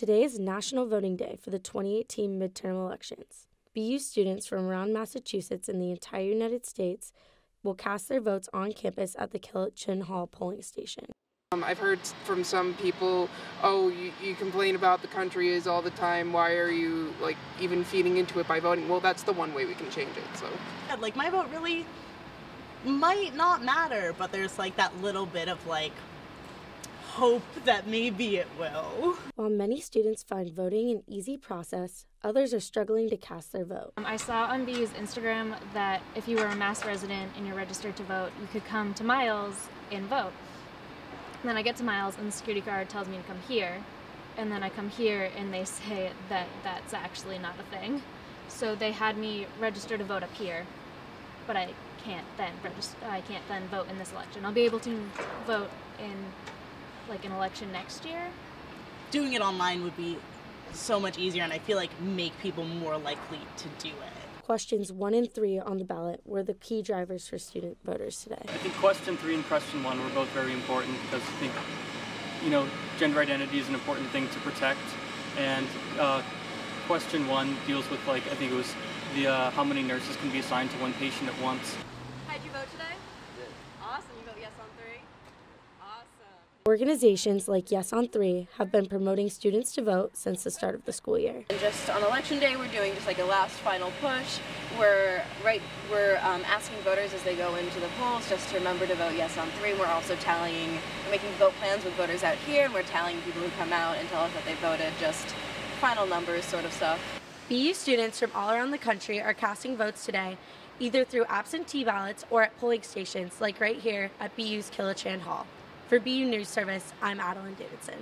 Today is National Voting Day for the 2018 midterm elections. BU students from around Massachusetts and the entire United States will cast their votes on campus at the Kilachand Hall polling station. Um, I've heard from some people, oh, you, you complain about the country is all the time. Why are you like even feeding into it by voting? Well, that's the one way we can change it. So, like my vote really might not matter, but there's like that little bit of like hope that maybe it will. While many students find voting an easy process, others are struggling to cast their vote. Um, I saw on BU's Instagram that if you were a Mass resident and you're registered to vote, you could come to Myles and vote. And then I get to Myles and the security guard tells me to come here. And then I come here and they say that that's actually not a thing. So they had me register to vote up here, but I can't then register. I can't then vote in this election. I'll be able to vote in like an election next year. Doing it online would be so much easier, and I feel like make people more likely to do it. Questions one and three on the ballot were the key drivers for student voters today. I think question three and question one were both very important because I think, you know, gender identity is an important thing to protect. And uh, question one deals with, like, I think it was the uh, how many nurses can be assigned to one patient at once. How'd you vote today? Awesome. You vote yes on three? Organizations like Yes on 3 have been promoting students to vote since the start of the school year. And just on election day, we're doing just like a last final push. We're right. We're um, asking voters as they go into the polls just to remember to vote Yes on 3. We're also tallying, we're making vote plans with voters out here, and we're tallying people who come out and tell us that they voted. Just final numbers, sort of stuff. BU students from all around the country are casting votes today, either through absentee ballots or at polling stations like right here at BU's Kilachand Hall. For BU News Service, I'm Adelyn Davidson.